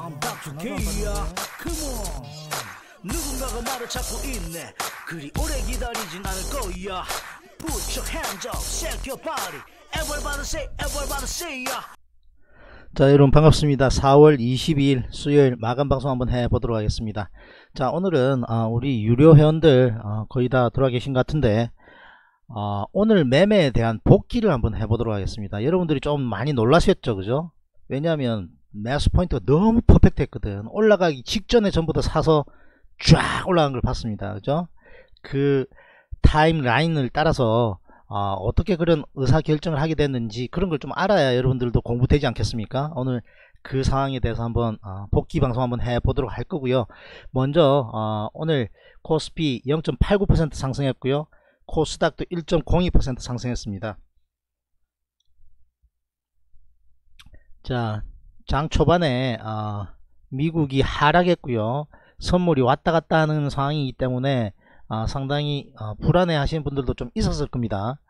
I'm back to K야 Come on. 누군가가 말을 찾고 있네. 그리 오래 기다리진 않을 거야. Put your hands up, shake your body. Everybody say, everybody say ya 자 여러분 반갑습니다. 4월 22일 수요일 마감 방송 한번 해보도록 하겠습니다. 자 오늘은 아, 우리 유료 회원들 아, 거의 다 들어와 계신 것 같은데 아, 오늘 매매에 대한 복귀를 한번 해보도록 하겠습니다. 여러분들이 좀 많이 놀라셨죠? 그죠? 왜냐하면 매수 포인트가 너무 perfect 했거든. 올라가기 직전에 전부 다 사서 쫙 올라간 걸 봤습니다. 그죠? 그 timeline을 따라서 어, 어떻게 그런 의사결정을 하게 됐는지 그런 걸 좀 알아야 여러분들도 공부되지 않겠습니까? 오늘 그 상황에 대해서 한번 어, 복기 방송 한번 해보도록 할 거고요. 먼저 어, 오늘 코스피 0.89% 상승했고요. 코스닥도 1.02% 상승했습니다. 자 장 초반에 어, 미국이 하락했고요 선물이 왔다 갔다 하는 상황이기 때문에 어, 상당히 어, 불안해 하시는 분들도 좀 있었을 겁니다.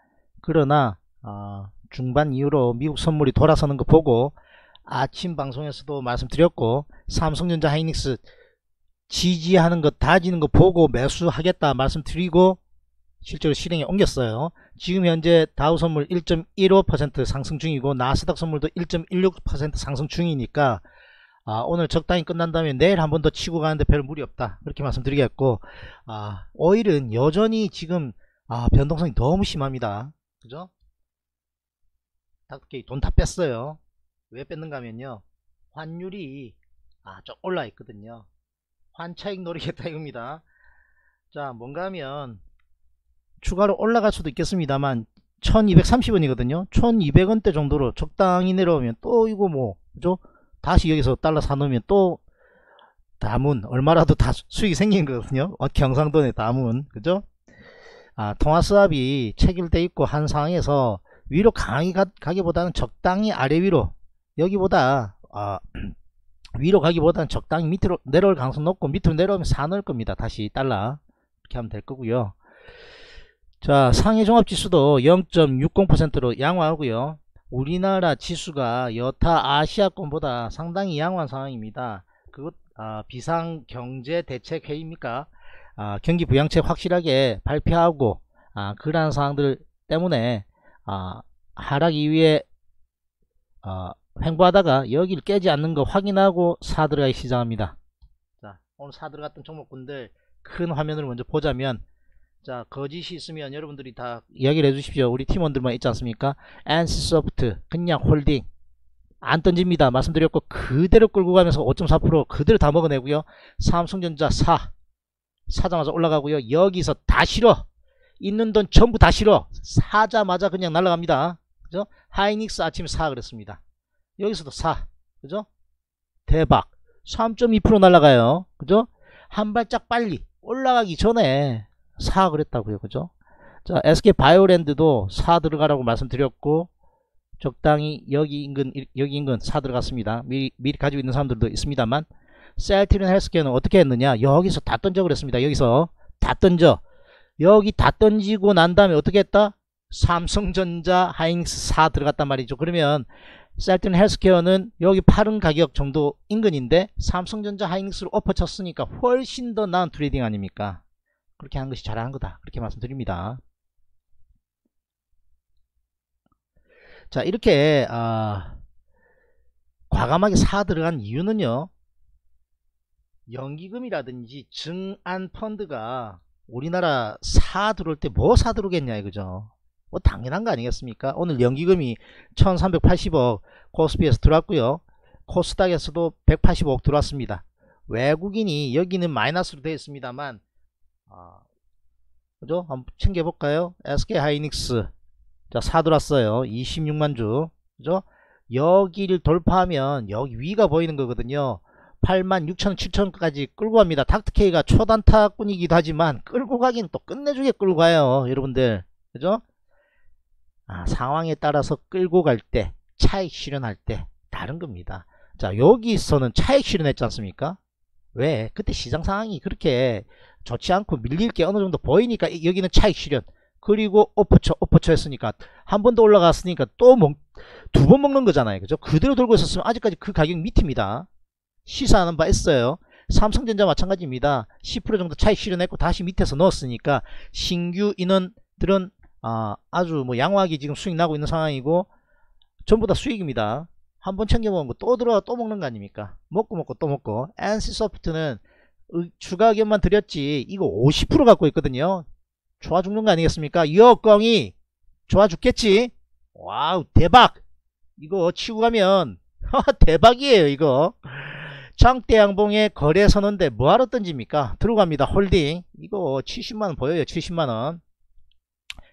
그러나 어, 중반 이후로 미국 선물이 돌아서는 거 보고 아침 방송에서도 말씀드렸고 삼성전자 하이닉스 지지하는 것 다지는 거 보고 매수하겠다 말씀드리고 실제로 실행에 옮겼어요. 지금 현재 다우 선물 1.15% 상승 중이고 나스닥 선물도 1.16% 상승 중이니까 아, 오늘 적당히 끝난다면 내일 한 번 더 치고 가는데 별 무리 없다. 그렇게 말씀드리겠고 아, 오일은 여전히 지금 아, 변동성이 너무 심합니다. 그죠? 닥터케이 돈 다 뺐어요. 왜 뺐는가 하면요. 환율이 아, 좀 올라 있거든요. 환차익 노리겠다 이겁니다. 자 뭔가 하면 추가로 올라갈 수도 있겠습니다만 1230원이거든요. 1200원대 정도로 적당히 내려오면 또 이거 뭐 그죠? 다시 여기서 달러 사놓으면 또 담은 얼마라도 다 수익이 생긴 거거든요. 어, 경상돈의 담은. 그죠? 아, 통화수합이 체결돼 있고 한 상황에서 위로 강하게 가, 기보다는 적당히 아래 위로 여기보다 아, 위로 가기보다는 적당히 밑으로 내려올 가능성 높고 밑으로 내려오면 사놓을 겁니다. 다시 달러. 이렇게 하면 될 거고요 자 상해 종합지수도 0.60%로 양호하고요 우리나라 지수가 여타 아시아권보다 상당히 양호한 상황입니다. 그것 아, 비상경제대책회의입니까? 아, 경기부양책 확실하게 발표하고 아, 그러한 상황들 때문에 아, 하락 이후에 어, 횡보하다가 여기를 깨지 않는 거 확인하고 사들어가기 시작합니다. 자, 오늘 사들어갔던 종목군들 큰 화면을 먼저 보자면 자 거짓이 있으면 여러분들이 다 이야기를 해주십시오. 우리 팀원들만 있지 않습니까? 안스소프트 그냥 홀딩. 안 던집니다. 말씀드렸고 그대로 끌고 가면서 5.4% 그대로 다 먹어내고요. 삼성전자 4 사자마자 올라가고요. 여기서 다 실어. 있는 돈 전부 다 실어. 사자마자 그냥 날아갑니다. 그죠? 하이닉스 아침에 4 그랬습니다. 여기서도 4 그죠? 대박. 3.2% 날아가요. 그죠? 한 발짝 빨리 올라가기 전에 사 그랬다고요. 그죠? 자 SK 바이오랜드도 사 들어가라고 말씀드렸고 적당히 여기 인근 여기 인근 사 들어갔습니다. 미리, 미리 가지고 있는 사람들도 있습니다만 셀트린 헬스케어는 어떻게 했느냐? 여기서 다 던져 그랬습니다. 여기서 다 던져. 여기 다 던지고 난 다음에 어떻게 했다? 삼성전자 하이닉스 사 들어갔단 말이죠. 그러면 셀트리온 헬스케어는 여기 판 가격 정도 인근인데 삼성전자 하이닉스로 엎어쳤으니까 훨씬 더 나은 trading 아닙니까 그렇게 하는 것이 잘하는 거다. 그렇게 말씀드립니다. 자 이렇게 아, 과감하게 사 들어간 이유는요. 연기금이라든지 증안 펀드가 우리나라 사 들어올 때 뭐 사 들어오겠냐 이거죠. 뭐 당연한 거 아니겠습니까? 오늘 연기금이 1380억 코스피에서 들어왔고요. 코스닥에서도 185억 들어왔습니다. 외국인이 여기는 마이너스로 되어 있습니다만 아, 그죠? 한번 챙겨볼까요? SK 하이닉스. 자, 사들었어요. 26만 주. 그죠? 여기를 돌파하면 여기 위가 보이는 거거든요. 8만 6천 7천까지 끌고 갑니다. 닥트케이가 초단타꾼이기도 하지만 끌고 가긴 또 끝내주게 끌고 가요. 여러분들. 그죠? 아, 상황에 따라서 끌고 갈 때, 차익 실현할 때 다른 겁니다. 자, 여기서는 차익 실현했지 않습니까? 왜? 그때 시장 상황이 그렇게 좋지 않고 밀릴 게 어느 정도 보이니까 여기는 차익 실현 그리고 오퍼처 오퍼처 했으니까 한 번 더 올라갔으니까 또 두 번 먹는 거잖아요 그죠 그대로 돌고 있었으면 아직까지 그 가격 밑입니다 시사하는 바 있어요. 삼성전자 마찬가지입니다. 10% 정도 차익 실현했고 다시 밑에서 넣었으니까 신규 인원들은 아, 아주 뭐 양호하게 지금 수익 나고 있는 상황이고 전부 다 수익입니다. 한번 챙겨 먹은 거 또 들어가 또 먹는 거 아닙니까? 먹고 먹고 또 먹고 NC소프트는 추가 의견만 드렸지 이거 50% 갖고 있거든요. 좋아 죽는 거 아니겠습니까? 여건이 좋아 죽겠지? wow 대박! 이거 치고 가면 대박이에요 이거 장대양봉의 거래 섰는데 뭐하러 던집니까? 들어갑니다 holding 이거 70만원 보여요 70만원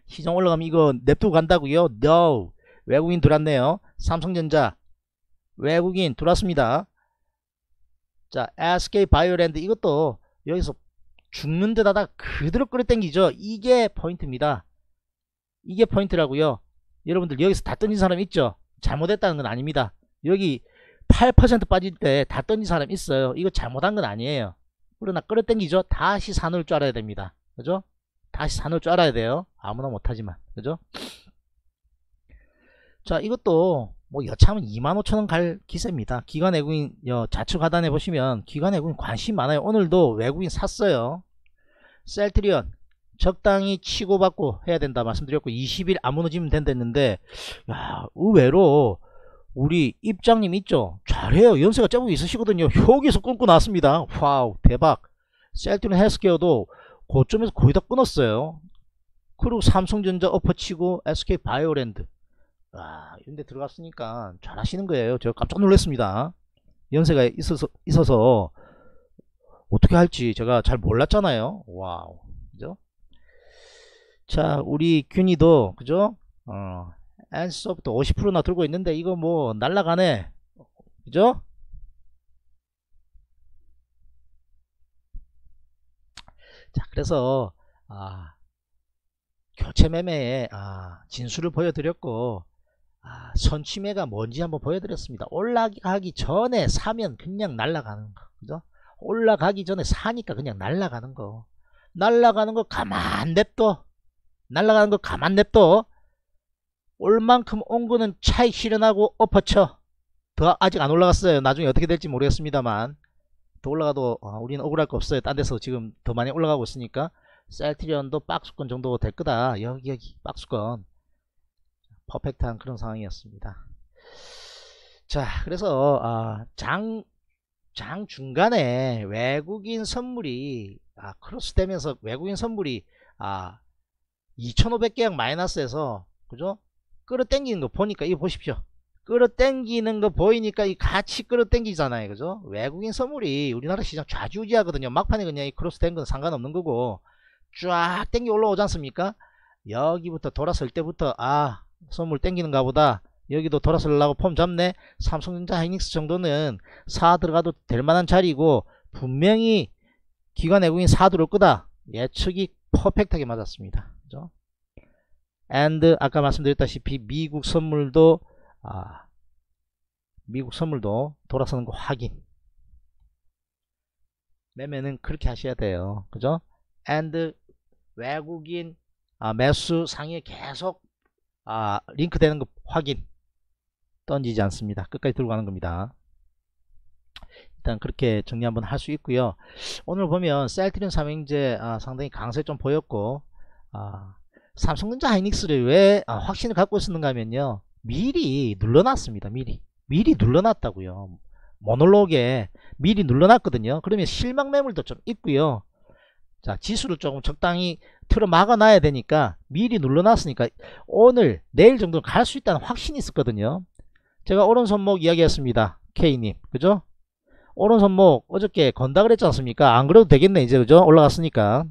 시장 올라가면 이거 냅두고 간다고요? No 외국인 들어왔네요 삼성전자 외국인 들어왔습니다. 자 SK 바이오랜드 이것도 여기서 죽는 듯하다 그대로 끌어당기죠. 이게 포인트입니다. 이게 포인트라고요. 여러분들 여기서 다 던진 사람 있죠? 잘못했다는 건 아닙니다. 여기 8% 빠질 때 다 던진 사람 있어요. 이거 잘못한 건 아니에요. 그러나 끌어당기죠. 다시 사놓을 줄 알아야 됩니다. 그죠? 다시 사놓을 줄 알아야 돼요. 아무나 못하지만. 그죠 자 이것도 뭐 여차하면 25,000원 갈 기세입니다. 기관 외국인 좌측 하단에 보시면 기관 외국인 관심 많아요. 오늘도 외국인 샀어요. 셀트리온 적당히 치고받고 해야 된다 말씀드렸고 20일 안 무너지면 된다했는데 야 의외로 우리 입장님 있죠? 잘해요. 연세가 제법 있으시거든요. 여기서 끊고 나왔습니다. wow 대박. 셀트리온 헬스케어도 고점에서 거의 다 끊었어요. 그리고 삼성전자 엎어치고 SK 바이오랜드 아, 이런데 들어갔으니까 잘 하시는 거예요. 저 깜짝 놀랐습니다. 연세가 있어서 있어서 어떻게 할지 제가 잘 몰랐잖아요. wow, 그죠? 자, 우리 균이도 그죠? 어, 엔씨소프트 50%나 들고 있는데 이거 뭐 날라가네, 그죠? 자, 그래서 아, 교체 매매에 아, 진수를 보여드렸고 아, 선취매가 뭔지 한번 보여드렸습니다. 올라가기 전에 사면 그냥 날아가는 거. 그죠? 올라가기 전에 사니까 그냥 날아가는 거. 날아가는 거 가만 냅둬. 날아가는 거 가만 냅둬. 올 만큼 온 거는 차익 실현하고 엎어쳐. 더 아직 안 올라갔어요. 나중에 어떻게 될지 모르겠습니다만. 더 올라가도 어, 우리는 억울할 거 없어요. 딴 데서 지금 더 많이 올라가고 있으니까. 셀트리온도 박스권 정도 될 거다. 여기 여기 박스권. 퍼펙트한 그런 상황이었습니다. 자, 그래서 아, 장, 장 중간에 외국인 선물이 아, 크로스되면서 외국인 선물이 아, 2,500계약 마이너스에서 그죠? 끌어당기는 거 보니까 이거 보십시오. 끌어당기는 거 보이니까 이 같이 끌어당기잖아요. 그죠? 외국인 선물이 우리나라 시장 좌지우지하거든요. 막판에 그냥 이 크로스 된 건 상관없는 거고 쫙 땡겨 올라오지 않습니까? 여기부터 돌았을 때부터 아 선물 땡기는가 보다. 여기도 돌아서려고 폼 잡네. 삼성전자 하이닉스 정도는 사 들어가도 될 만한 자리고 분명히 기관 외국인 사 들어올 거다. 예측이 퍼펙트하게 맞았습니다. 그죠? and 아까 말씀드렸다시피 미국 선물도 아, 미국 선물도 돌아서는 거 확인. 매매는 그렇게 하셔야 돼요. 그죠? and 외국인 아, 매수 상에 계속 아, 링크 되는 거 확인 던지지 않습니다. 끝까지 들고 가는 겁니다. 일단 그렇게 정리 한번 할 수 있고요. 오늘 보면 셀트리온 삼행제 아, 상당히 강세 좀 보였고 아, 삼성전자 하이닉스를 왜 아, 확신을 갖고 있었는가 하면요. 미리 눌러놨습니다. 미리. 미리 눌러놨다고요. 모놀로그에 미리 눌러놨거든요. 그러면 실망 매물도 좀 있고요. 자 지수를 조금 적당히 틀어 막아놔야 되니까 미리 눌러놨으니까 오늘 내일 정도는 갈 수 있다는 확신이 있었거든요. 제가 오른 손목 이야기했습니다. K님. 그죠? 오른 손목 어저께 건다 그랬지 않습니까? 안 그래도 되겠네 이제. 그죠? 올라갔으니까.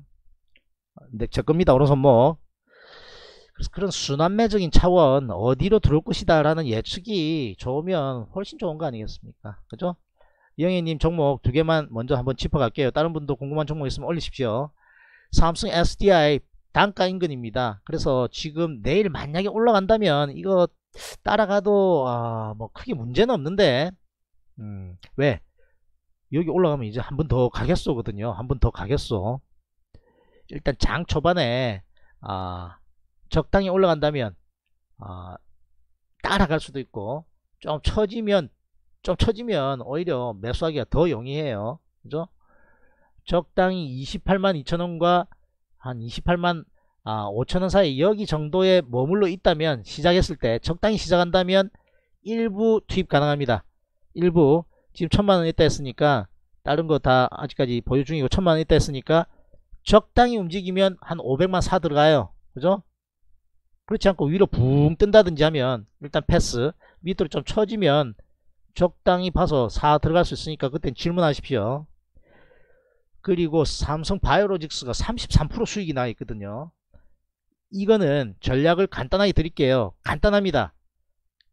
근데 제 겁니다 오른 손목. 그래서 그런 순환매적인 차원 어디로 들어올 것이다 라는 예측이 좋으면 훨씬 좋은 거 아니겠습니까? 그죠? 이 영애님 종목 두 개만 먼저 한번 짚어갈게요. 다른 분도 궁금한 종목 있으면 올리십시오. 삼성 SDI 단가 인근입니다. 그래서 지금 내일 만약에 올라간다면 이거 따라가도 아, 뭐 크게 문제는 없는데 음, 왜? 여기 올라가면 이제 한 번 더 가겠소거든요. 한 번 더 가겠소. 일단 장 초반에 아, 적당히 올라간다면 아, 따라갈 수도 있고 좀 처지면 좀 처지면 오히려 매수하기가 더 용이해요. 그죠? 적당히 28만 2천원과 한 28만 아, 5천원 사이 여기 정도에 머물러 있다면 시작했을 때 적당히 시작한다면 일부 투입 가능합니다. 일부 지금 천만원 있다 했으니까 다른 거 다 아직까지 보유 중이고 천만원 있다 했으니까 적당히 움직이면 한 500만 사 들어가요. 그죠? 그렇지 않고 위로 붕 뜬다든지 하면 일단 패스 밑으로 좀 처지면 적당히 봐서 사 들어갈 수 있으니까 그땐 질문하십시오. 그리고 삼성 바이오로직스가 33% 수익이 나 있거든요. 이거는 전략을 간단하게 드릴게요. 간단합니다.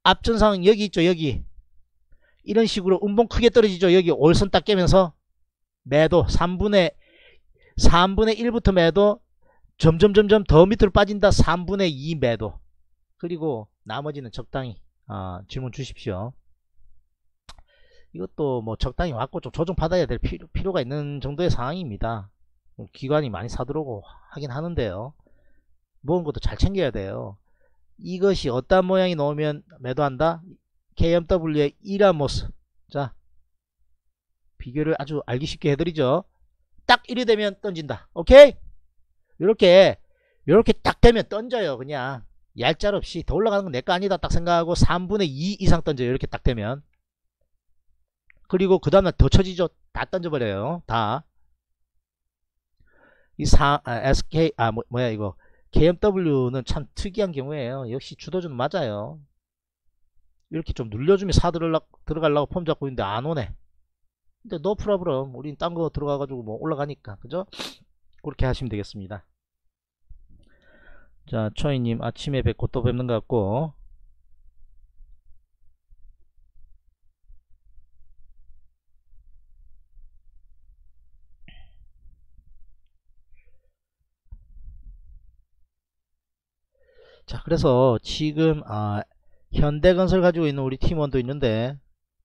앞전상 여기 있죠 여기 이런 식으로 음봉 크게 떨어지죠 여기 올선 딱 깨면서 매도 3분의 3분의 1부터 매도 점점 점점 더 밑으로 빠진다 3분의 2 매도 그리고 나머지는 적당히 어, 질문 주십시오 이것도 뭐 적당히 왔고 좀 조정 받아야 될 필요, 필요가 있는 정도의 상황입니다. 기관이 많이 사들어오고 하긴 하는데요. 모은 것도 잘 챙겨야 돼요. 이것이 어떤 모양이 나오면 매도한다? KMW의 이라모스. 자 비교를 아주 알기 쉽게 해드리죠. 딱 이리 되면 던진다. 오케이? 이렇게 이렇게 딱 되면 던져요 그냥. 얄짤 없이 더 올라가는 건 내 거 아니다 딱 생각하고 3분의 2 이상 던져요. 이렇게 딱 되면 그리고 그 다음날 더 쳐지죠. 다 던져버려요. 다 이 사, 아, SK 아 뭐, 뭐야 이거. KMW는 참 특이한 경우에요. 역시 주도주는 맞아요. 이렇게 좀 눌려주면 사 들어가려고, 폼 잡고 있는데 안 오네. 근데 노 프라브럼 우린 딴 거 들어가가지고 뭐 올라가니까. 그죠? 그렇게 하시면 되겠습니다. 자 초이님 아침에 뵙고 또 뵙는 것 같고 자 그래서 지금 아, 현대건설 가지고 있는 우리 팀원도 있는데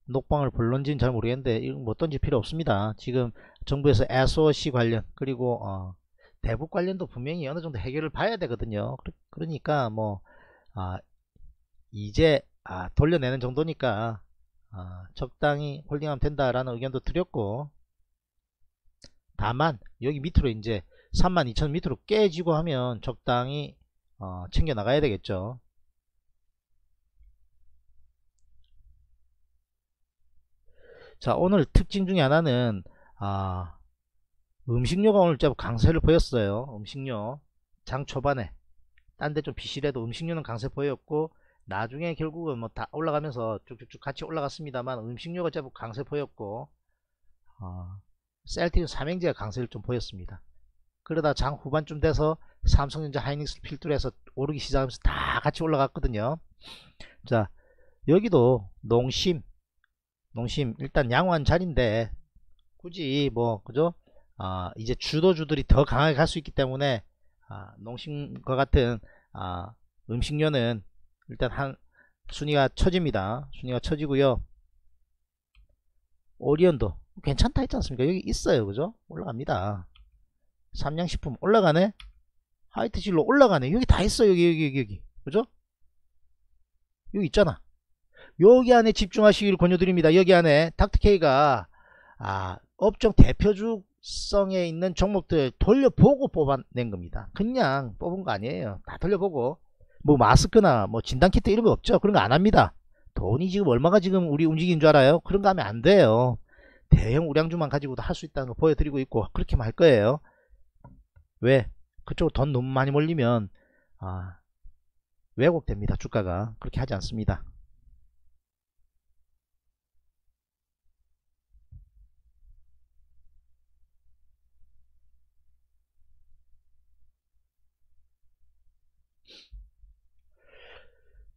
녹방을 불런지는 잘 모르겠는데 이건 뭐 던질 필요 없습니다. 지금 정부에서 SOC 관련 그리고 어, 대북 관련도 분명히 어느 정도 해결을 봐야 되거든요. 그러니까 뭐 아, 이제 아, 돌려내는 정도니까 아, 적당히 홀딩하면 된다라는 의견도 드렸고 다만 여기 밑으로 이제 32,000 밑으로 깨지고 하면 적당히 어, 챙겨 나가야 되겠죠. 자 오늘 특징 중에 하나는 아, 음식료가 오늘 좀 강세를 보였어요. 음식료. 장 초반에. 딴 데 좀 비실해도 음식료는 강세 보였고 나중에 결국은 뭐 다 올라가면서 쭉쭉쭉 같이 올라갔습니다만 음식료가 제법 강세 보였고 어, 셀틱은 삼행제가 강세를 좀 보였습니다 그러다 장 후반쯤 돼서 삼성전자 하이닉스 필두에서 오르기 시작하면서 다 같이 올라갔거든요. 자 여기도 농심 농심. 일단 양호한 자리인데 굳이 뭐 그죠? 아 이제 주도주들이 더 강하게 갈 수 있기 때문에 아, 농심과 같은 아, 음식료는 일단 한 순위가 처집니다. 순위가 처지고요. 오리온도 괜찮다 했지 않습니까? 여기 있어요. 그죠? 올라갑니다 삼양식품 올라가네 하이트실로 올라가네 여기 다 있어 여기 여기 여기 여기 그죠 여기 있잖아 여기 안에 집중하시기를 권유드립니다. 여기 안에 닥터케이가 아, 업종 대표주성에 있는 종목들 돌려보고 뽑아낸 겁니다. 그냥 뽑은 거 아니에요. 다 돌려보고 뭐 마스크나 뭐 진단키트 이런 거 없죠. 그런 거 안 합니다. 돈이 지금 얼마가 지금 우리 움직이는 줄 알아요? 그런 거 하면 안 돼요. 대형 우량주만 가지고도 할 수 있다는 거 보여드리고 있고 그렇게만 할 거예요. 왜? 그쪽 돈 너무 많이 몰리면 아, 왜곡됩니다. 주가가. 그렇게 하지 않습니다.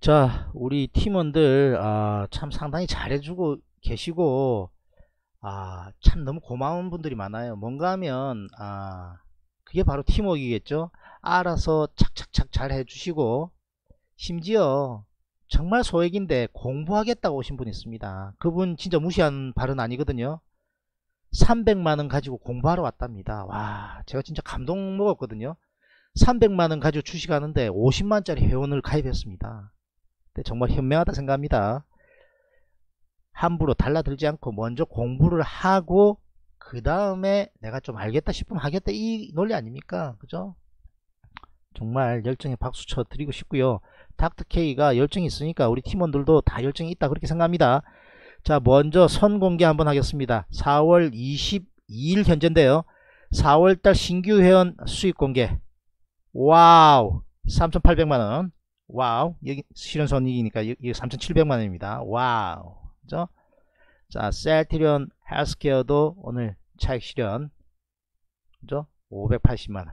자 우리 팀원들 아, 참 상당히 잘해주고 계시고 아, 참 너무 고마운 분들이 많아요 뭔가 하면 아, 그게 바로 팀워크이겠죠? 알아서 착착착 잘 해주시고 심지어 정말 소액인데 공부하겠다고 오신 분 있습니다. 그분 진짜 무시한 발언 아니거든요. 300만원 가지고 공부하러 왔답니다. 와 제가 진짜 감동 먹었거든요. 300만원 가지고 주식하는데 50만짜리 회원을 가입했습니다. 정말 현명하다 생각합니다. 함부로 달라들지 않고 먼저 공부를 하고 그 다음에 내가 좀 알겠다 싶으면 하겠다. 이 논리 아닙니까? 그죠? 정말 열정에 박수 쳐 드리고 싶고요. 닥터케이가 열정이 있으니까 우리 팀원들도 다 열정이 있다 그렇게 생각합니다. 자 먼저 선 공개 한번 하겠습니다. 4월 22일 현재인데요. 4월달 신규 회원 수익 공개. 와우! 3,800만원. 와우. 여기 실현손익이니까 여기 3,700만원입니다. 와우. 그죠 자 셀트리온 헬스케어도 오늘 차익 실현. 그죠? 580만원.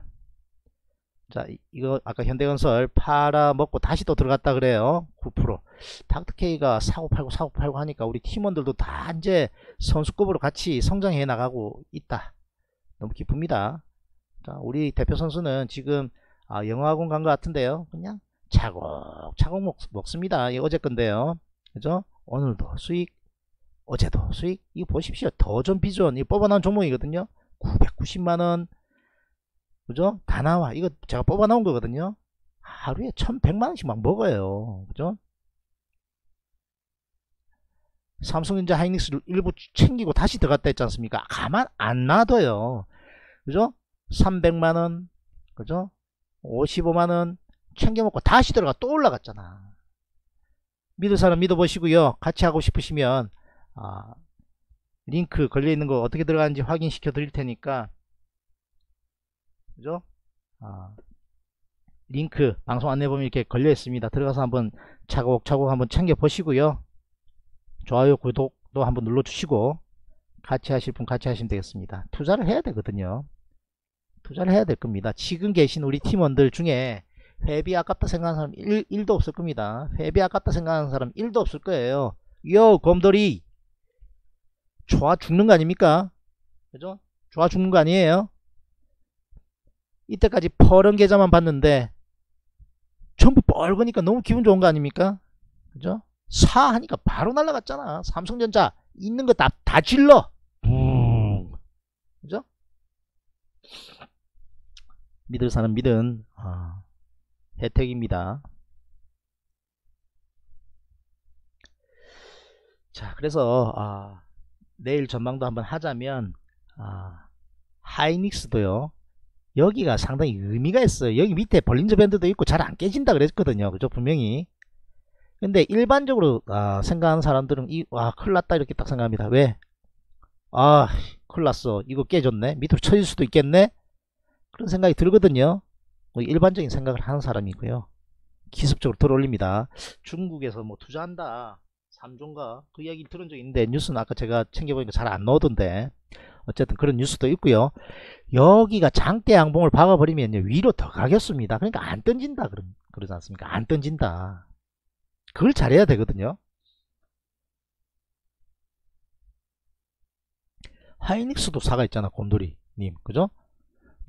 자 이거 아까 현대건설 팔아먹고 다시 또 들어갔다 그래요. 9% 닥터케이가 사고 팔고 사고 팔고 하니까 우리 팀원들도 다 이제 선수급으로 같이 성장해 나가고 있다. 너무 기쁩니다. 자 우리 대표 선수는 지금 아, 영어학원 간 것 같은데요. 그냥 차곡차곡 먹, 먹습니다. 이 어제 건데요. 그죠? 오늘도 수익 어제도 수익 이거 보십시오. 더전 비전 이 뽑아놓은 종목이거든요. 990만원. 그죠? 다 나와. 이거 제가 뽑아놓은 거거든요. 하루에 1100만원씩 막 먹어요. 그죠? 삼성전자 하이닉스를 일부 챙기고 다시 들어갔다 했지 않습니까? 가만 안 놔둬요. 그죠? 300만원. 그죠? 55만원. 챙겨 먹고 다시 들어가 또 올라갔잖아. 믿을 사람 믿어보시고요. 같이 하고 싶으시면 아, 링크 걸려 있는 거 어떻게 들어가는지 확인시켜 드릴 테니까 그죠? 아, 링크 방송 안내 보면 이렇게 걸려 있습니다. 들어가서 한번 차곡차곡 한번 챙겨 보시고요. 좋아요 구독도 한번 눌러 주시고 같이 하실 분 같이 하시면 되겠습니다. 투자를 해야 되거든요. 투자를 해야 될 겁니다. 지금 계신 우리 팀원들 중에 회비 아깝다 생각하는 사람 1, 도 없을 겁니다. 회비 아깝다 생각하는 사람 1도 없을 거예요. 요 곰돌이 좋아 죽는 거 아닙니까? 그죠? 좋아 죽는 거 아니에요? 이때까지 퍼런 계좌만 봤는데 전부 뻘거니까 너무 기분 좋은 거 아닙니까? 그죠? 사 하니까 바로 날라갔잖아. 삼성전자 있는 거 다 다 질러. 붕. 그죠? 믿을 사람 믿은 아, 혜택입니다. 자, 그래서 아, 내일 전망도 한번 하자면 아, 하이닉스도요. 여기가 상당히 의미가 있어요. 여기 밑에 벌린저 밴드도 있고 잘 안 깨진다 그랬거든요. 그죠? 분명히. 근데 일반적으로 아, 생각하는 사람들은 이, 와 큰일 났다 이렇게 딱 생각합니다. 왜? 아 큰일 났어. 이거 깨졌네. 밑으로 쳐질 수도 있겠네. 그런 생각이 들거든요. 뭐 일반적인 생각을 하는 사람이고요. 기습적으로 들어올립니다. 중국에서 뭐 투자한다. 3종가 그 이야기 들은 적 있는데 뉴스는 아까 제가 챙겨보니까 잘 안 나오던데. 어쨌든 그런 뉴스도 있고요. 여기가 장대 양봉을 박아버리면 위로 더 가겠습니다. 그러니까 안 던진다 그러, 그러지 않습니까? 안 던진다. 그걸 잘해야 되거든요. 하이닉스도 사가 있잖아 곰돌이 님. 그죠?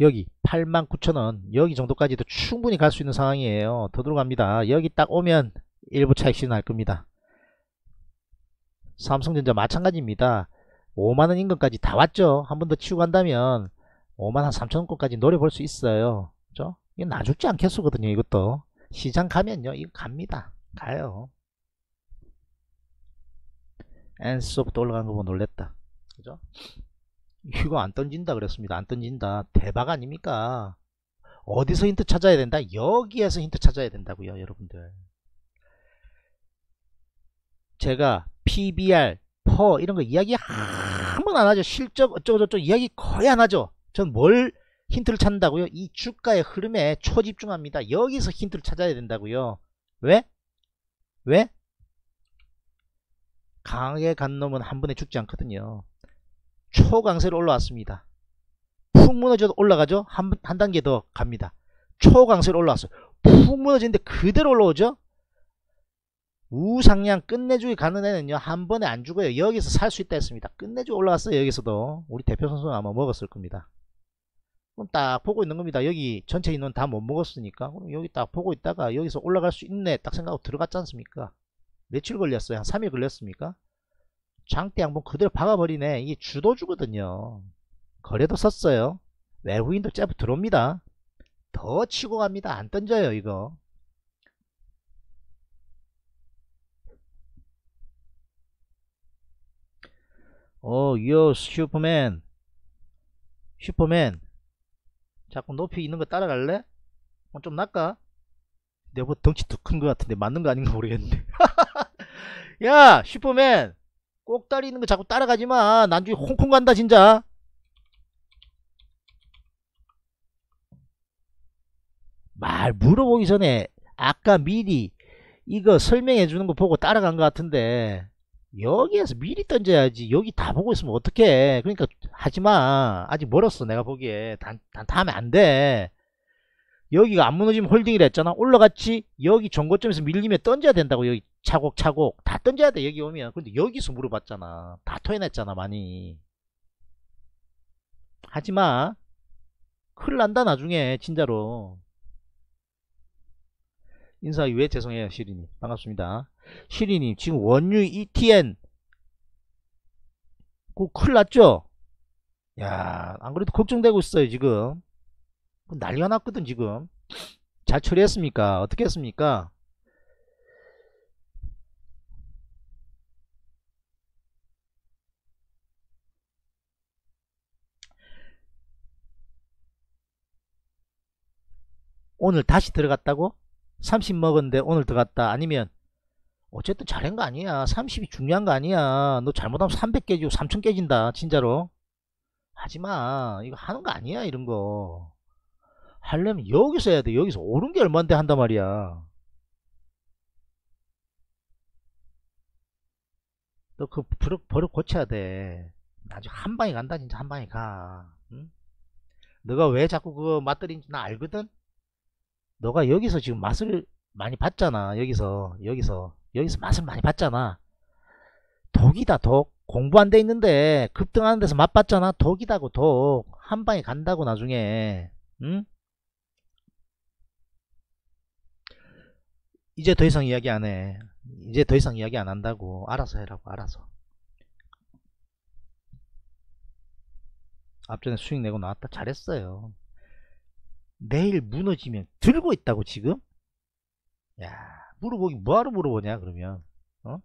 여기 89,000원. 여기 정도까지도 충분히 갈 수 있는 상황이에요. 더 들어갑니다. 여기 딱 오면 일부 차익 실현할 겁니다 삼성전자 마찬가지입니다. 5만원 인건까지 다 왔죠. 한 번 더 치고 간다면 5만 한 3천원권까지 노려볼 수 있어요. 그죠? 이게 놔죽지 않겠소거든요. 이것도. 시장 가면요. 이거 갑니다. 가요. 엔스부터 올라간 거 보고 놀랬다. 그죠? 이거 안 던진다 그랬습니다. 안 던진다. 대박 아닙니까? 어디서 힌트 찾아야 된다? 여기에서 힌트 찾아야 된다고요. 여러분들. 제가 PBR, 퍼 이런 거 이야기 한 번 안 하죠. 실적 어쩌고저쩌고 이야기 거의 안 하죠. 전 뭘 힌트를 찾는다고요? 이 주가의 흐름에 초집중합니다. 여기서 힌트를 찾아야 된다고요. 왜? 왜? 강하게 간 놈은 한 번에 죽지 않거든요. 초강세로 올라왔습니다. 푹 무너져도 올라가죠? 한, 한 단계 더 갑니다. 초강세로 올라왔어요. 푹 무너지는데 그대로 올라오죠? 우상향 끝내주기 가는 애는요 한 번에 안 죽어요. 여기서 살 수 있다 했습니다. 끝내주기 올라왔어요 여기서도. 우리 대표 선수는 아마 먹었을 겁니다. 그럼 딱 보고 있는 겁니다. 여기 전체 인원 다 못 먹었으니까. 그럼 여기 딱 보고 있다가 여기서 올라갈 수 있네 딱 생각하고 들어갔지 않습니까? 며칠 걸렸어요? 한 3일 걸렸습니까? 장대 양봉 그대로 박아버리네. 이게 주도주거든요. 거래도 썼어요. 외국인도 째부 들어옵니다. 더 치고 갑니다. 안 던져요 이거 어, 요 슈퍼맨. 슈퍼맨. 자꾸 높이 있는 거 따라갈래? 어, 좀 날까? 내가 뭐 덩치 더큰거 같은데 맞는 거 아닌가 모르겠는데. 야, 슈퍼맨. 꼭다리 있는 거 자꾸 따라가지 마. 나중에 홍콩 간다, 진짜. 말 물어보기 전에 아까 미리 이거 설명해 주는 거 보고 따라간 것 같은데 여기에서 미리 던져야지. 여기 다 보고 있으면 어떡해. 그러니까 하지마. 아직 멀었어 내가 보기에. 단, 단타하면 안돼. 여기가 안 무너지면 홀딩이라 했잖아. 올라갔지. 여기 정거점에서 밀리면 던져야 된다고 여기 차곡차곡 다 던져야 돼 여기 오면. 근데 여기서 물어봤잖아. 다 토해냈잖아 많이. 하지마. 큰일 난다 나중에 진짜로. 인사하기 왜 죄송해요 시리님 반갑습니다 시리님 지금 원유 ETN 그 큰일 났죠? 야 안그래도 걱정되고 있어요 지금. 난리가 났거든 지금. 잘 처리했습니까? 어떻게 했습니까? 오늘 다시 들어갔다고? 30 먹었는데 오늘 들어갔다. 아니면 어쨌든 잘한 거 아니야. 30이 중요한 거 아니야. 너 잘못하면 300 깨지고 3000 깨진다 진짜로. 하지마. 이거 하는 거 아니야 이런 거. 하려면 여기서 해야 돼. 여기서 오른 게 얼만데 한단 말이야. 너 그 버릇, 버릇 고쳐야 돼. 나중에 한 방에 간다 진짜 한 방에 가. 응? 너가 왜 자꾸 그거 맛들인지 나 알거든? 너가 여기서 지금 맛을 많이 봤잖아 여기서. 여기서 여기서 맛을 많이 봤잖아. 독이다 독. 공부 안 돼 있는데 급등하는 데서 맛봤잖아. 독이다고 독. 한 방에 간다고 나중에. 응? 이제 더 이상 이야기 안 해. 이제 더 이상 이야기 안 한다고. 알아서 해라고 알아서. 앞전에 수익 내고 나왔다. 잘했어요. 내일 무너지면 들고 있다고 지금? 야 물어보기 뭐하러 물어보냐 그러면. 어?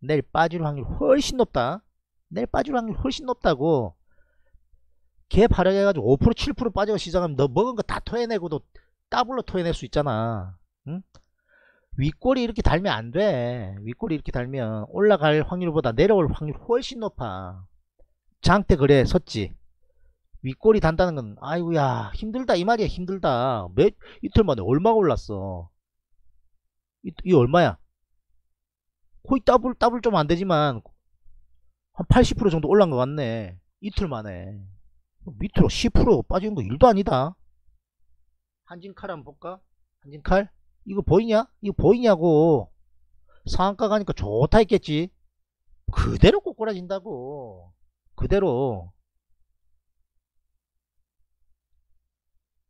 내일 빠질 확률 훨씬 높다. 내일 빠질 확률 훨씬 높다고. 갭 발생해가지고 5% 7% 빠져가 시작하면 너 먹은 거 다 토해내고도 더블로 토해낼 수 있잖아. 응? 윗꼬리 이렇게 달면 안돼. 윗꼬리 이렇게 달면 올라갈 확률보다 내려올 확률 훨씬 높아. 장대 그래 섰지. 윗꼬리 단다는 건 아이고야 힘들다 이 말이야 힘들다. 몇 이틀 만에 얼마가 올랐어 이, 이 얼마야? 거의 더블 더블 좀 안되지만 한 80% 정도 올란 것 같네. 이틀 만에. 밑으로 10% 빠진 거 일도 아니다. 한진칼 한번 볼까? 한진칼? 이거 보이냐? 이거 보이냐고. 상한가 가니까 좋다 했겠지. 그대로 꼬꾸라진다고. 그대로.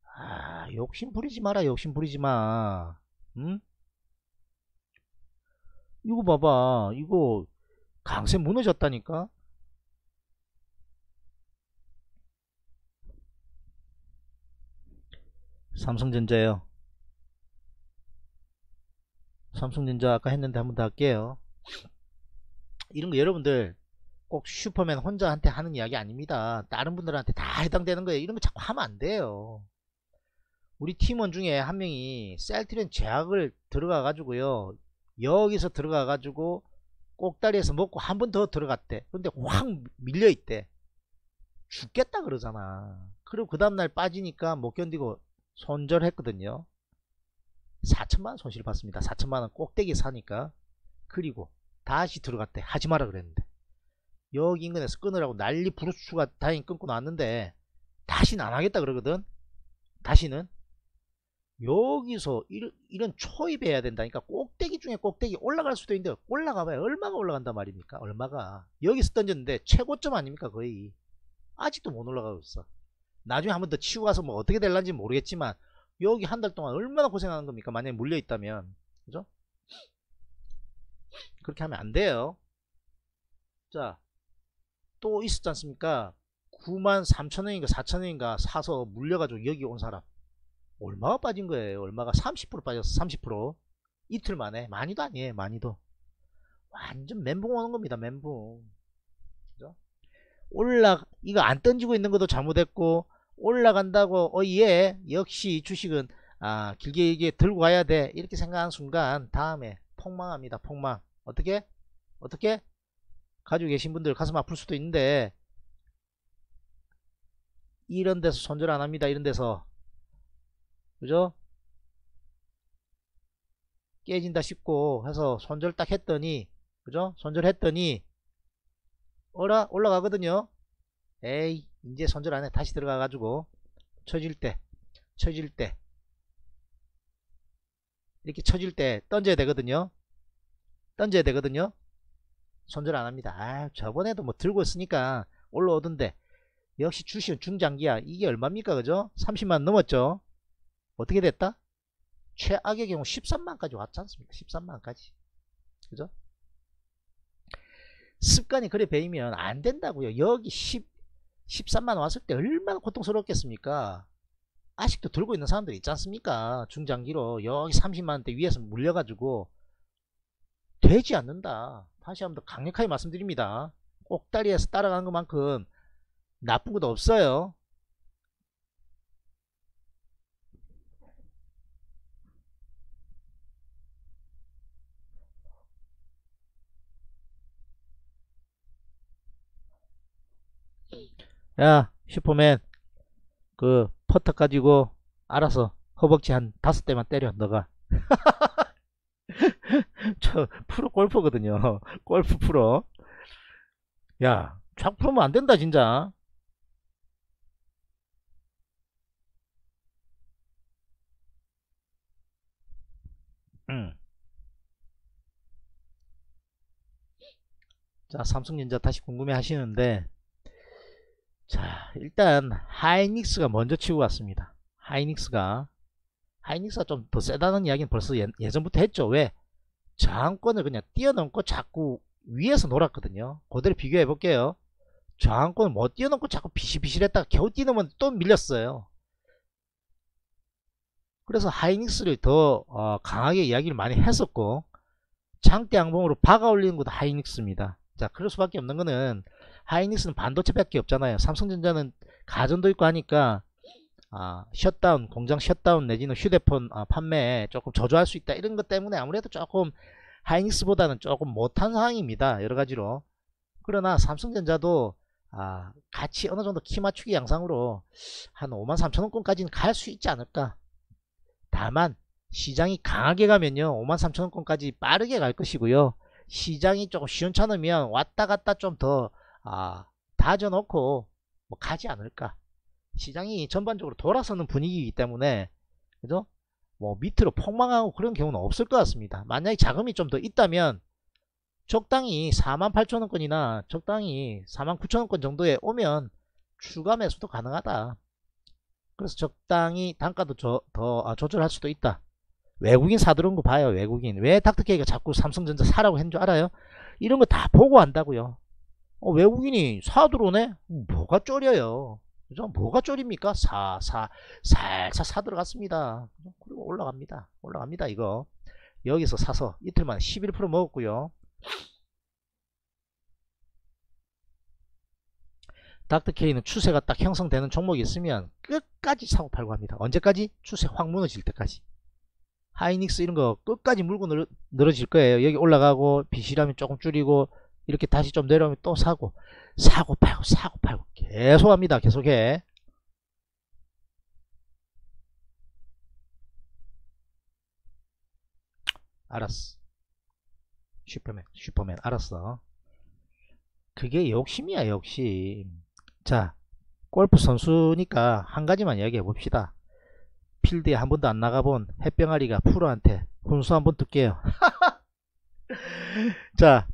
아, 욕심 부리지 마라, 욕심 부리지 마. 응? 이거 봐봐. 이거 강세 무너졌다니까? 삼성전자요. 삼성전자 아까 했는데 한번 더 할게요. 이런 거 여러분들 꼭 슈퍼맨 혼자한테 하는 이야기 아닙니다. 다른 분들한테 다 해당되는 거예요. 이런 거 자꾸 하면 안 돼요. 우리 팀원 중에 한 명이 셀트리온 제약을 들어가 가지고요 여기서 들어가 가지고 꼭다리에서 먹고 한 번 더 들어갔대. 근데 확 밀려 있대. 죽겠다 그러잖아. 그리고 그 다음날 빠지니까 못 견디고 손절했거든요. 4천만원 손실 봤습니다. 4천만원 꼭대기 사니까. 그리고 다시 들어갔대. 하지 마라 그랬는데. 여기 인근에서 끊으라고 난리 부르수가 다행히 끊고 나왔는데 다시는 안 하겠다 그러거든. 다시는 여기서 이런, 이런 초입해야 된다니까 꼭대기 중에 꼭대기 올라갈 수도 있는데 올라가봐야 얼마가 올라간단 말입니까? 얼마가? 여기서 던졌는데 최고점 아닙니까 거의? 아직도 못 올라가고 있어. 나중에 한 번 더 치고 가서 뭐 어떻게 될란지 모르겠지만 여기 한 달 동안 얼마나 고생하는 겁니까? 만약에 물려 있다면. 그죠? 그렇게 하면 안 돼요. 자 또 있었지 않습니까? 9만 3천원인가 4천원인가 사서 물려가지고 여기 온 사람 얼마가 빠진 거예요? 얼마가 30% 빠졌어 30% 이틀 만에? 많이도 아니에요 많이도. 완전 멘붕 오는 겁니다 멘붕. 그죠? 올라 이거 안 던지고 있는 것도 잘못했고 올라간다고 어예 역시 주식은 아 길게 길게 들고 가야 돼. 이렇게 생각하는 순간 다음에 폭망합니다 폭망. 어떻게? 어떻게? 가지고 계신 분들 가슴 아플 수도 있는데 이런 데서 손절 안 합니다 이런 데서 그죠? 깨진다 싶고 해서 손절 딱 했더니 그죠? 손절했더니 어라 올라가거든요. 에이 이제 손절 안해. 다시 들어가 가지고 쳐질 때 쳐질 때 이렇게 쳐질 때 던져야 되거든요. 던져야 되거든요. 손절 안 합니다. 아 저번에도 뭐 들고 있으니까 올라오던데. 역시 주식은 중장기야. 이게 얼마입니까? 그죠? 30만 넘었죠 어떻게 됐다? 최악의 경우 13만까지 왔지 않습니까? 13만까지. 그죠? 습관이 그래 배이면 안 된다고요. 여기 10 13만 왔을 때 얼마나 고통스럽겠습니까? 아직도 들고 있는 사람들 있지 않습니까? 중장기로 여기 30만원대 위에서 물려가지고 되지 않는다. 다시 한번 더 강력하게 말씀드립니다. 꼭다리에서 따라가는 것만큼 나쁜 것도 없어요 야 슈퍼맨. 그 퍼터 가지고 알아서 허벅지 한 다섯 대만 때려 너가. 저 프로 골퍼거든요. 골프 프로. 야착 풀으면 안된다 진짜. 음. 자 삼성전자 다시 궁금해 하시는데 자 일단 하이닉스가 먼저 치고 갔습니다. 하이닉스가 하이닉스가 좀 더 세다는 이야기는 벌써 예, 전부터 했죠. 왜? 저항권을 그냥 뛰어넘고 자꾸 위에서 놀았거든요. 그대로 비교해 볼게요. 저항권을 못 뛰어넘고 자꾸 비실비실했다가 겨우 뛰어넘으면 또 밀렸어요. 그래서 하이닉스를 더 어, 강하게 이야기를 많이 했었고 장대 양봉으로 박아 올리는 것도 하이닉스입니다. 자 그럴 수밖에 없는 거는 하이닉스는 반도체밖에 없잖아요. 삼성전자는 가전도 있고 하니까 아, 셧다운, 공장 셧다운 내지는 휴대폰 아, 판매에 조금 저조할 수 있다. 이런 것 때문에 아무래도 조금 하이닉스보다는 조금 못한 상황입니다. 여러 가지로. 그러나 삼성전자도 아, 같이 어느 정도 키 맞추기 양상으로 한 5만 3천원권까지는 갈 수 있지 않을까. 다만 시장이 강하게 가면요. 5만 3천원권까지 빠르게 갈 것이고요. 시장이 조금 시원찮으면 왔다 갔다 좀 더 아, 다져놓고 뭐 가지 않을까. 시장이 전반적으로 돌아서는 분위기이기 때문에 그죠? 뭐 밑으로 폭망하고 그런 경우는 없을 것 같습니다. 만약에 자금이 좀 더 있다면 적당히 48,000원권이나 적당히 49,000원권 정도에 오면 추가 매수도 가능하다. 그래서 적당히 단가도 저, 더 아, 조절할 수도 있다. 외국인 사들어온 거 봐요. 외국인. 왜 닥터케이가 자꾸 삼성전자 사라고 했는 줄 알아요? 이런 거 다 보고 한다고요. 어, 외국인이 사 들어오네? 뭐가 쫄려요? 그죠? 뭐가 쫄입니까? 사, 사, 살살 사 들어갔습니다. 그리고 올라갑니다. 올라갑니다, 이거. 여기서 사서 이틀 만에 11% 먹었고요. 닥터케이는 추세가 딱 형성되는 종목이 있으면 끝까지 사고 팔고 합니다. 언제까지? 추세 확 무너질 때까지. 하이닉스 이런 거 끝까지 물고 늘어, 늘어질 거예요. 여기 올라가고 비실하면 조금 줄이고 이렇게 다시 좀 내려오면 또 사고 사고 팔고 사고 팔고 계속 합니다. 계속해. 알았어. 슈퍼맨 슈퍼맨. 알았어. 그게 욕심이야 욕심. 자 골프 선수니까 한 가지만 이야기해 봅시다. 필드에 한 번도 안 나가본 햇병아리가 프로한테 훈수 한 번 듣게요. 자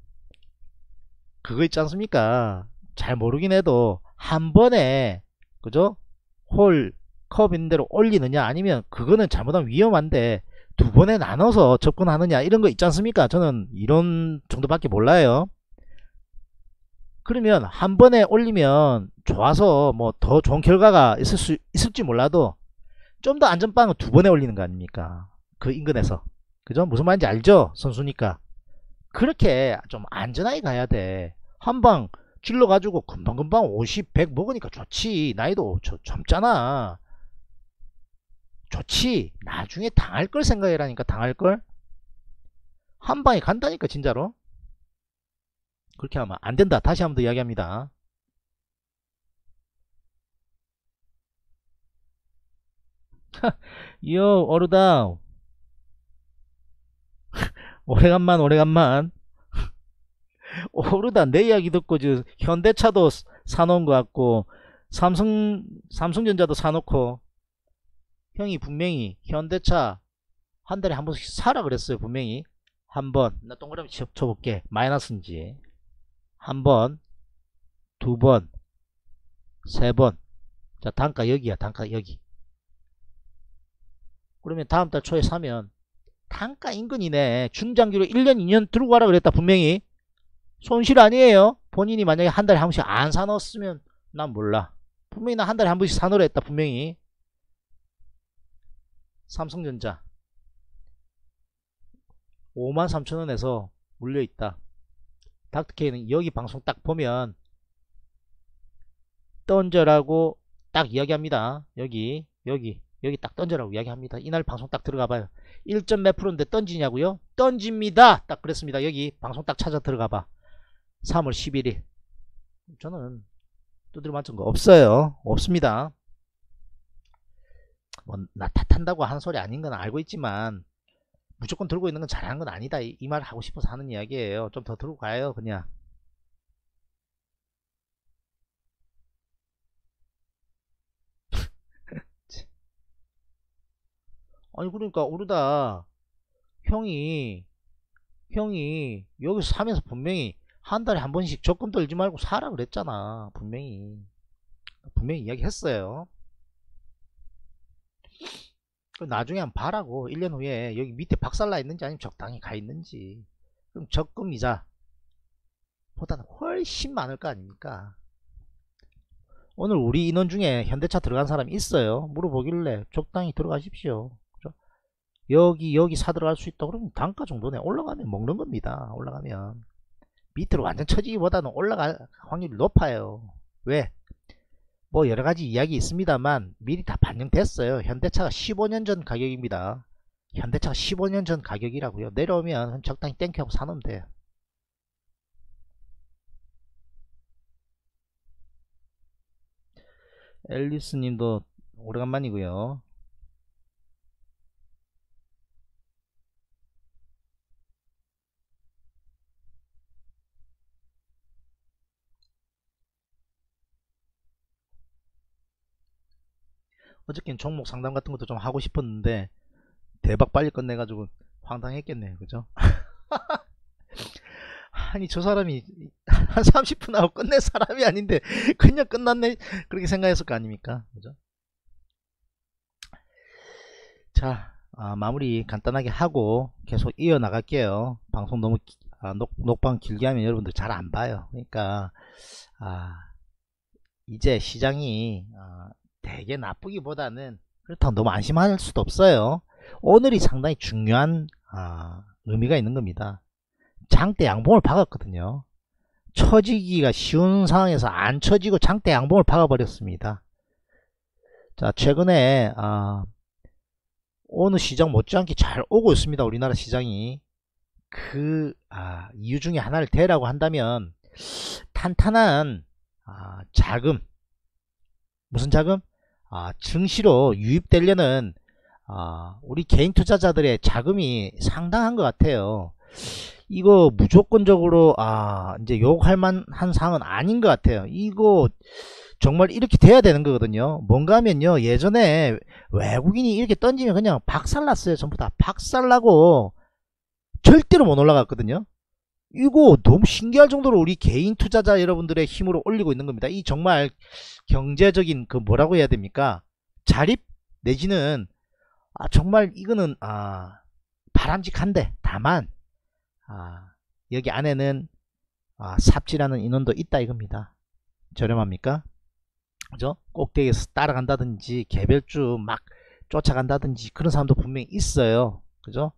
그거 있지 않습니까? 잘 모르긴 해도 한 번에 그죠? 홀컵 있는 대로 올리느냐 아니면 그거는 잘못하면 위험한데 두 번에 나눠서 접근하느냐 이런 거 있지 않습니까? 저는 이런 정도밖에 몰라요. 그러면 한 번에 올리면 좋아서 뭐 더 좋은 결과가 있을 수 있을지 몰라도 좀 더 안전빵은 두 번에 올리는 거 아닙니까? 그 인근에서. 그죠? 무슨 말인지 알죠? 선수니까. 그렇게 좀 안전하게 가야 돼. 한방 찔러가지고 금방금방 50, 100 먹으니까 좋지. 나이도 저, 젊잖아. 좋지. 나중에 당할 걸 생각해라니까 당할 걸. 한 방에 간다니까 진짜로. 그렇게 하면 안 된다. 다시 한 번 더 이야기합니다. 요 어르다 오래간만 오래간만. 오르다 내 이야기 듣고 저 현대차도 사놓은 것 같고 삼성 삼성전자도 사놓고 형이 분명히 현대차 한 달에 한 번씩 사라 그랬어요 분명히. 한 번. 나 동그라미 쳐, 쳐볼게. 마이너스인지. 한 번. 두 번. 세 번. 자 단가 여기야 단가 여기. 그러면 다음 달 초에 사면 단가 인근이네. 중장기로 1년 2년 들고 가라 그랬다 분명히. 손실 아니에요. 본인이 만약에 한 달에 한 번씩 안 사놓았으면 난 몰라. 분명히 나 한 달에 한 번씩 사놓으라 했다 분명히. 삼성전자. 53,000원에서 물려있다. 닥터케이는 여기 방송 딱 보면 던져라고 딱 이야기합니다. 여기 여기 여기 딱 던져라고 이야기합니다. 이날 방송 딱 들어가봐요. 1점 몇 프로인데 던지냐고요? 던집니다! 딱 그랬습니다. 여기 방송 딱 찾아 들어가봐. 3월 11일 저는 두드려 맞은 거 없어요. 없습니다. 뭐 나 탓한다고 하는 소리 아닌 건 알고 있지만 무조건 들고 있는 건 잘하는 건 아니다. 이말 하고 싶어서 하는 이야기예요. 좀 더 들고 가요 그냥 아니 그러니까 오르다. 형이 형이 여기서 사면서 분명히 한 달에 한 번씩 적금 들지 말고 사라 그랬잖아 분명히. 분명히 이야기했어요. 나중에 한번 봐라고. 1년 후에 여기 밑에 박살나 있는지 아니면 적당히 가 있는지. 그럼 적금 이자 보다는 훨씬 많을 거 아닙니까? 오늘 우리 인원 중에 현대차 들어간 사람이 있어요. 물어보길래 적당히 들어가십시오 여기 여기 사 들어갈 수 있다 그러면 단가 정도네. 올라가면 먹는 겁니다. 올라가면. 밑으로 완전 처지기보다는 올라갈 확률이 높아요. 왜? 뭐 여러가지 이야기 있습니다만 미리 다 반영됐어요. 현대차가 15년 전 가격입니다. 현대차가 15년 전 가격이라고요. 내려오면 적당히 땡큐하고 사놓으면 돼요. 앨리스 님도 오래간만이고요 어저께는 종목 상담 같은 것도 좀 하고 싶었는데 대박 빨리 끝내가지고 황당했겠네요. 그죠? 아니 저 사람이 한 30분 하고 끝낼 사람이 아닌데 그냥 끝났네? 그렇게 생각했을 거 아닙니까? 그죠? 자 아, 마무리 간단하게 하고 계속 이어 나갈게요. 방송 너무 아, 녹, 녹방 길게 하면 여러분들 잘 안 봐요. 그러니까 아, 이제 시장이 아, 되게 나쁘기보다는 그렇다고 너무 안심할 수도 없어요. 오늘이 상당히 중요한 아, 의미가 있는 겁니다. 장대 양봉을 박았거든요. 처지기가 쉬운 상황에서 안 처지고 장대 양봉을 박아버렸습니다. 자 최근에 아, 어느 시장 못지않게 잘 오고 있습니다. 우리나라 시장이 그 아, 이유 중에 하나를 대라고 한다면 탄탄한 아, 자금 무슨 자금? 아, 증시로 유입되려는 아, 우리 개인 투자자들의 자금이 상당한 것 같아요. 이거 무조건적으로 아 이제 욕할 만한 상은 아닌 것 같아요. 이거 정말 이렇게 돼야 되는 거거든요. 뭔가 하면요 예전에 외국인이 이렇게 던지면 그냥 박살났어요. 전부 다 박살나고 절대로 못 올라갔거든요. 이거 너무 신기할 정도로 우리 개인 투자자 여러분들의 힘으로 올리고 있는 겁니다. 이 정말 경제적인 그 뭐라고 해야 됩니까? 자립 내지는 아 정말 이거는 아 바람직한데 다만 아 여기 안에는 아 삽질하는 인원도 있다 이겁니다. 저렴합니까? 그죠? 꼭대기에서 따라간다든지 개별주 막 쫓아간다든지 그런 사람도 분명히 있어요. 그죠?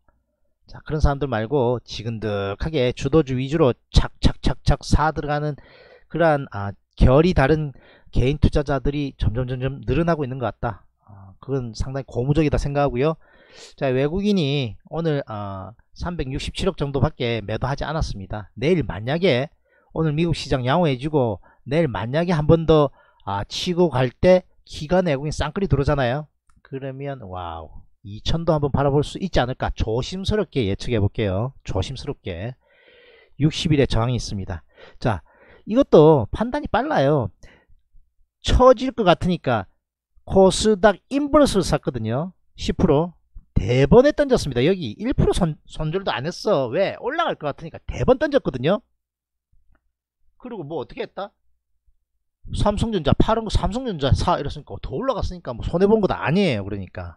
자 그런 사람들 말고 지근득하게 주도주 위주로 착착착착 사 들어가는 그러한 아, 결이 다른 개인 투자자들이 점점 점점 늘어나고 있는 것 같다. 아, 그건 상당히 고무적이다 생각하고요. 자 외국인이 오늘 어, 367억 정도밖에 매도하지 않았습니다. 내일 만약에 오늘 미국 시장 양호해지고 내일 만약에 한 번더 아, 치고 갈 때 기관 외국인 쌍끌이 들어오잖아요. 그러면 와우 2000도 한번 바라볼 수 있지 않을까 조심스럽게 예측해 볼게요. 조심스럽게 60일에 저항이 있습니다. 자 이것도 판단이 빨라요. 처질 것 같으니까 코스닥 인버스를 샀거든요. 10% 대번에 던졌습니다. 여기 1% 손, 손절도 안 했어. 왜? 올라갈 것 같으니까 대번 던졌거든요. 그리고 뭐 어떻게 했다? 삼성전자 파는 거 삼성전자 사 이랬으니까 더 올라갔으니까 뭐 손해본 것도 아니에요. 그러니까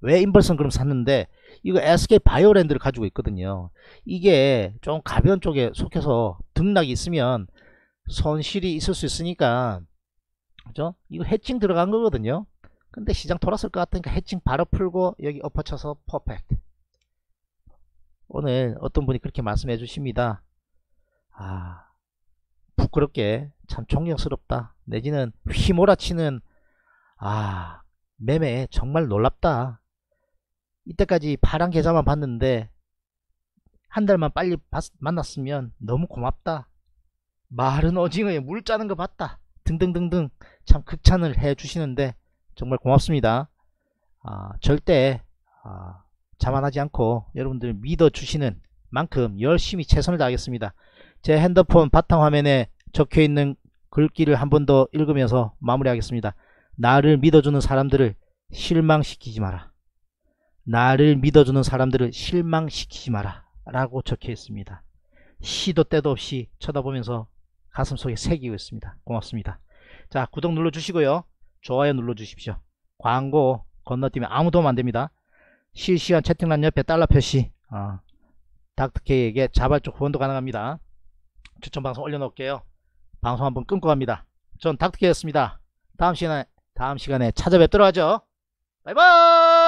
왜 인버슨 그럼 샀는데 이거 SK 바이오랜드를 가지고 있거든요. 이게 좀 가벼운 쪽에 속해서 등락이 있으면 손실이 있을 수 있으니까 그죠? 이거 해칭 들어간 거거든요. 근데 시장 돌았을 것 같으니까 해칭 바로 풀고 여기 엎어쳐서 퍼펙트. 오늘 어떤 분이 그렇게 말씀해 주십니다. 아 부끄럽게 참 존경스럽다. 내지는 휘몰아치는 아 매매 정말 놀랍다. 이때까지 파란 계좌만 봤는데 한 달만 빨리 봤, 만났으면 너무 고맙다. 마른 오징어에 물 짜는 거 봤다. 등등등등 참 극찬을 해 주시는데 정말 고맙습니다. 아, 절대 아, 자만하지 않고 여러분들 믿어 주시는 만큼 열심히 최선을 다하겠습니다. 제 핸드폰 바탕화면에 적혀 있는 글귀를 한 번 더 읽으면서 마무리하겠습니다. 나를 믿어주는 사람들을 실망시키지 마라. 나를 믿어주는 사람들을 실망시키지 마라. 라고 적혀 있습니다. 시도 때도 없이 쳐다보면서 가슴속에 새기고 있습니다. 고맙습니다. 자 구독 눌러주시고요. 좋아요 눌러주십시오. 광고 건너뛰면 아무 도움 안됩니다. 실시간 채팅란 옆에 달러 표시 어, 닥터케이에게 자발적 후원도 가능합니다. 추천 방송 올려놓을게요. 방송 한번 끊고 갑니다. 전 닥터케이였습니다. 다음 시간에 다음 시간에 찾아뵙도록 하죠. 바이바이.